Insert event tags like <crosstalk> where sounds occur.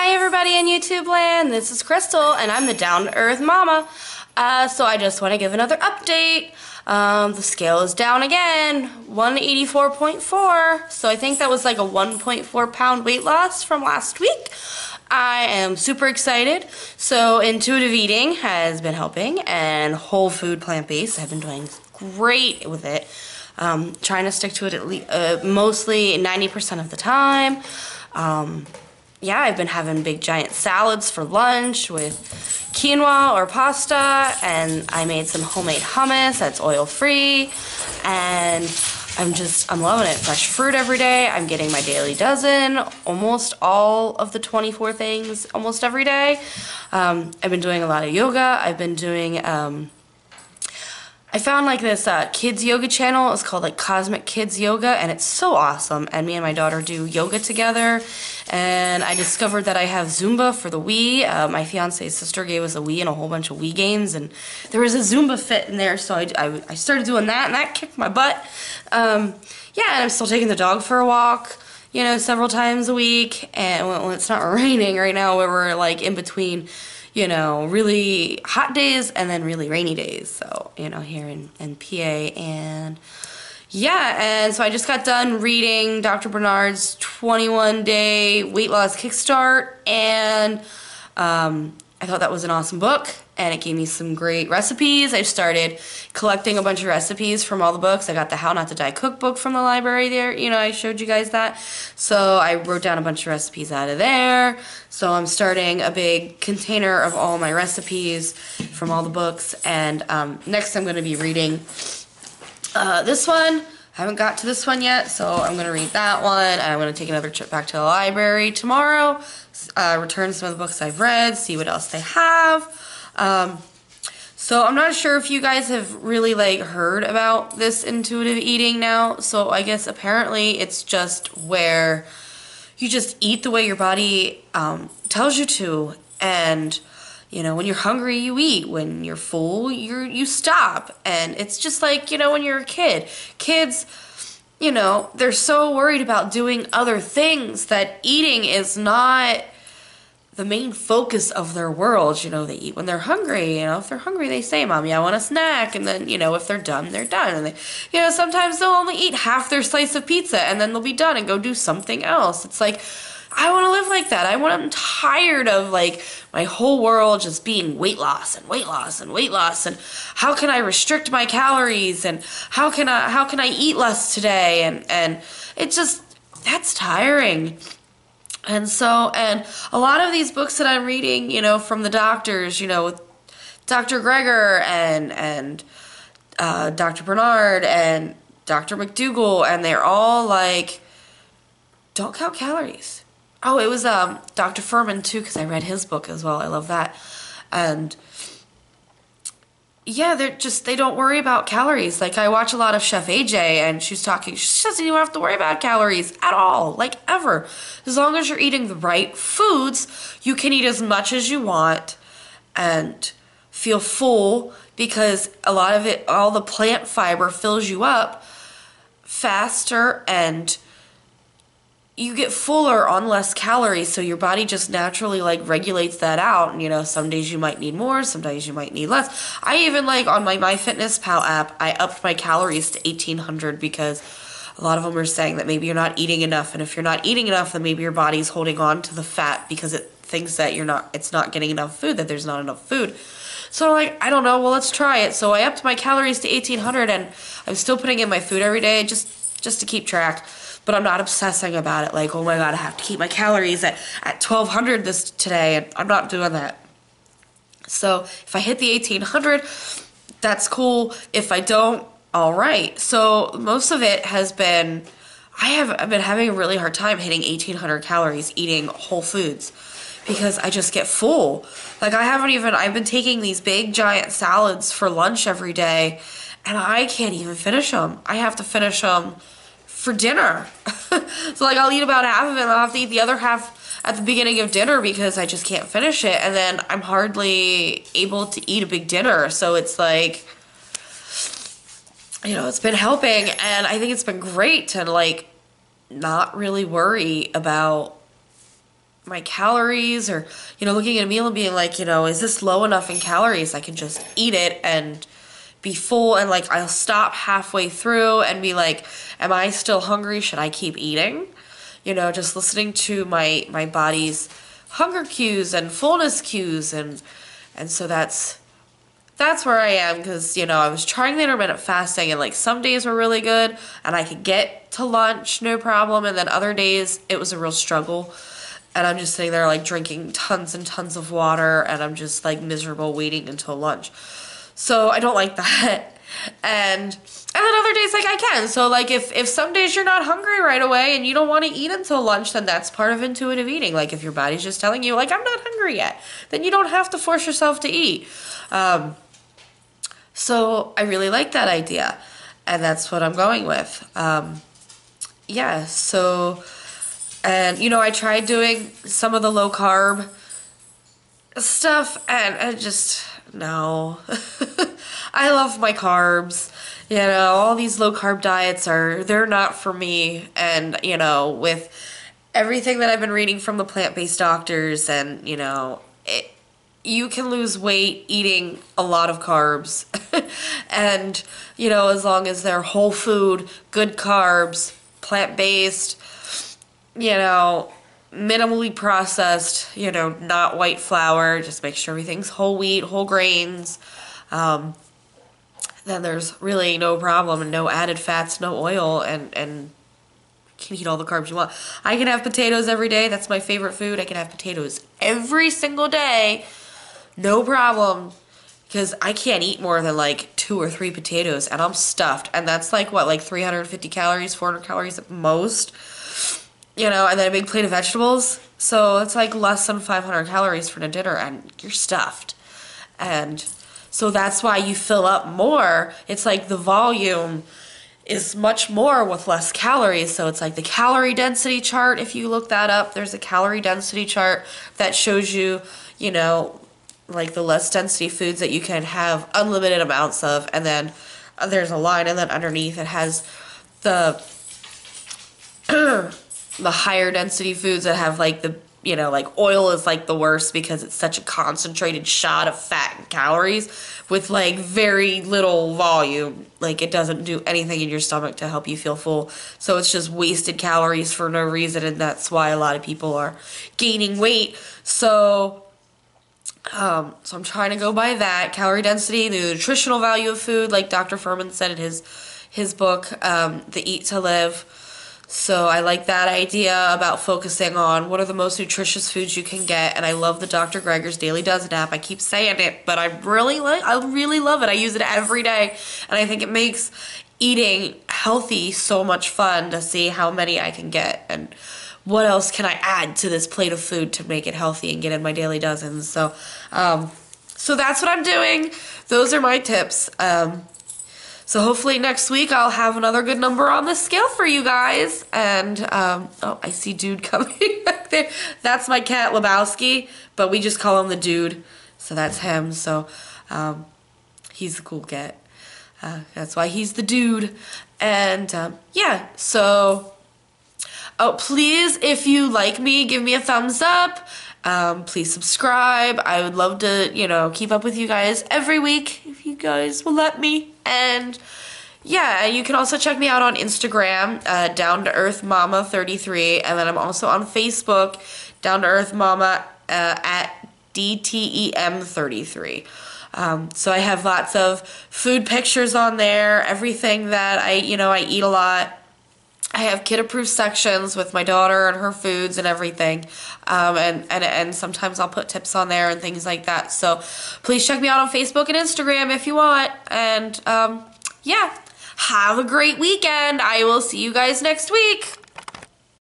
Hi everybody in YouTube land, this is Crystal and I'm the Down to Earth Mama. Uh, so I just want to give another update. Um, the scale is down again, 184.4. So I think that was like a 1.4 pound weight loss from last week. I am super excited. So intuitive eating has been helping and whole food plant-based. I've been doing great with it. Um, trying to stick to it at least, uh, mostly 90% of the time. Um, yeah, I've been having big giant salads for lunch with quinoa or pasta, and I made some homemade hummus that's oil free, and I'm just, I'm loving it. Fresh fruit every day. I'm getting my daily dozen, almost all of the 24 things almost every day. Um, I've been doing a lot of yoga. I've been doing, um, I found like this uh, kids yoga channel. It's called like Cosmic Kids Yoga, and it's so awesome. And me and my daughter do yoga together. And I discovered that I have Zumba for the Wii. Uh, my fiance's sister gave us a Wii and a whole bunch of Wii games, and there was a Zumba fit in there, so I, I, I started doing that, and that kicked my butt. Um, yeah, and I'm still taking the dog for a walk you know, several times a week. And when it's not <laughs> raining right now, where we're like in between you know, really hot days and then really rainy days. So, you know, here in, in PA. And yeah, and so I just got done reading Dr. Barnard's 21 day weight loss kickstart. And um, I thought that was an awesome book and it gave me some great recipes. I started collecting a bunch of recipes from all the books. I got the How Not to Die cookbook from the library there. You know, I showed you guys that. So I wrote down a bunch of recipes out of there. So I'm starting a big container of all my recipes from all the books. And um, next I'm going to be reading uh, this one. I haven't got to this one yet, so I'm going to read that one. I'm going to take another trip back to the library tomorrow, uh, return some of the books I've read, see what else they have. Um, so I'm not sure if you guys have really like heard about this intuitive eating now. So I guess apparently it's just where you just eat the way your body um, tells you to, and you know when you're hungry you eat. When you're full you you stop, and it's just like you know when you're a kid. Kids you know, they're so worried about doing other things that eating is not the main focus of their world. You know, they eat when they're hungry. You know, if they're hungry, they say, "Mommy, I want a snack," and then you know, if they're done, they're done. And they, you know, sometimes they'll only eat half their slice of pizza, and then they'll be done and go do something else. It's like. I want to live like that. I want. I'm tired of like my whole world just being weight loss and weight loss and weight loss and how can I restrict my calories and how can I how can I eat less today and and it just that's tiring. And so, and a lot of these books that I'm reading, you know, from the doctors, you know, with Dr. Greger and, and uh, Dr. Barnard and Dr. McDougall, and they're all like, don't count calories. Oh, it was um, Dr. Fuhrman too, because I read his book as well. I love that. And yeah, they're just they don't worry about calories. Like I watch a lot of Chef AJ and she's talking, she doesn't even have to worry about calories at all, like ever. As long as you're eating the right foods, you can eat as much as you want and feel full because a lot of it all the plant fiber fills you up faster and you get fuller on less calories so your body just naturally like regulates that out and you know some days you might need more some days you might need less. I even like on my myfitnesspal app i upped my calories to 1800 because a lot of them are saying that maybe you're not eating enough and if you're not eating enough then maybe your body's holding on to the fat because it thinks that you're not it's not getting enough food that there's not enough food. So i'm like i don't know well let's try it. So i upped my calories to 1800 and i'm still putting in my food every day just just to keep track but I'm not obsessing about it like, oh my god, I have to keep my calories at, at 1200 this today, and I'm not doing that. So if I hit the 1800, that's cool. If I don't, all right. So most of it has been, I have I've been having a really hard time hitting 1800 calories eating whole foods because I just get full. Like I haven't even, I've been taking these big giant salads for lunch every day and I can't even finish them. I have to finish them for dinner. <laughs> so like I'll eat about half of it and I'll have to eat the other half at the beginning of dinner because I just can't finish it and then I'm hardly able to eat a big dinner. So it's like you know, it's been helping and I think it's been great to like not really worry about my calories or you know looking at a meal and being like you know is this low enough in calories i can just eat it and be full and like i'll stop halfway through and be like am i still hungry? Should i keep eating? You know just listening to my my body's hunger cues and fullness cues and and so that's that's where I am because you know I was trying the intermittent fasting and like some days were really good and I could get to lunch no problem and then other days it was a real struggle. And I'm just sitting there like drinking tons and tons of water and I'm just like miserable waiting until lunch. So I don't like that. <laughs> And and then other days like I can. So like if if some days you're not hungry right away and you don't want to eat until lunch, then that's part of intuitive eating. Like if your body's just telling you like I'm not hungry yet, then you don't have to force yourself to eat. Um, so I really like that idea, and that's what I'm going with. Um, yeah. So and you know I tried doing some of the low carb stuff, and I just no. <laughs> I love my carbs. You know, all these low carb diets are they're not for me and you know, with everything that I've been reading from the plant-based doctors and, you know, it, you can lose weight eating a lot of carbs. <laughs> and, you know, as long as they're whole food, good carbs, plant-based, you know, minimally processed, you know, not white flour, just make sure everything's whole wheat, whole grains. Um, then there's really no problem and no added fats, no oil, and, and can eat all the carbs you want. I can have potatoes every day. That's my favorite food. I can have potatoes every single day. No problem. Because I can't eat more than like two or three potatoes and I'm stuffed. And that's like what, like 350 calories, 400 calories at most. You know, and then a big plate of vegetables. So it's like less than 500 calories for a dinner and you're stuffed. And so that's why you fill up more. It's like the volume is much more with less calories. So it's like the calorie density chart. If you look that up, there's a calorie density chart that shows you, you know, like the less density foods that you can have unlimited amounts of. And then uh, there's a line, and then underneath it has the <clears throat> the higher density foods that have like the you know, like oil is like the worst because it's such a concentrated shot of fat and calories with like very little volume. Like it doesn't do anything in your stomach to help you feel full. So it's just wasted calories for no reason and that's why a lot of people are gaining weight. So um, so I'm trying to go by that calorie density, the nutritional value of food, like Dr. Fuhrman said in his his book, um, The Eat to Live. So I like that idea about focusing on what are the most nutritious foods you can get. And I love the Dr. Greger's Daily Dozen app. I keep saying it, but I really like I really love it. I use it every day. And I think it makes eating healthy so much fun to see how many I can get and what else can I add to this plate of food to make it healthy and get in my daily dozens. So um, so that's what I'm doing. Those are my tips. Um, so hopefully next week I'll have another good number on the scale for you guys. And, um, oh, I see dude <laughs> coming back there. That's my cat, Lebowski, but we just call him the dude. So that's him. So, um, he's a cool cat. Uh, that's why he's the dude. And, um, yeah, so, oh, please, if you like me, give me a thumbs up. Um, please subscribe. I would love to, you know, keep up with you guys every week if you guys will let me. And yeah, you can also check me out on Instagram, uh, Down to Earth Mama 33, and then I'm also on Facebook, Down to Earth Mama uh, at DTEM 33. Um, so I have lots of food pictures on there, everything that I, you know, I eat a lot. I have kid-approved sections with my daughter and her foods and everything, um, and, and and sometimes I'll put tips on there and things like that. So please check me out on Facebook and Instagram if you want. And um, yeah, have a great weekend. I will see you guys next week.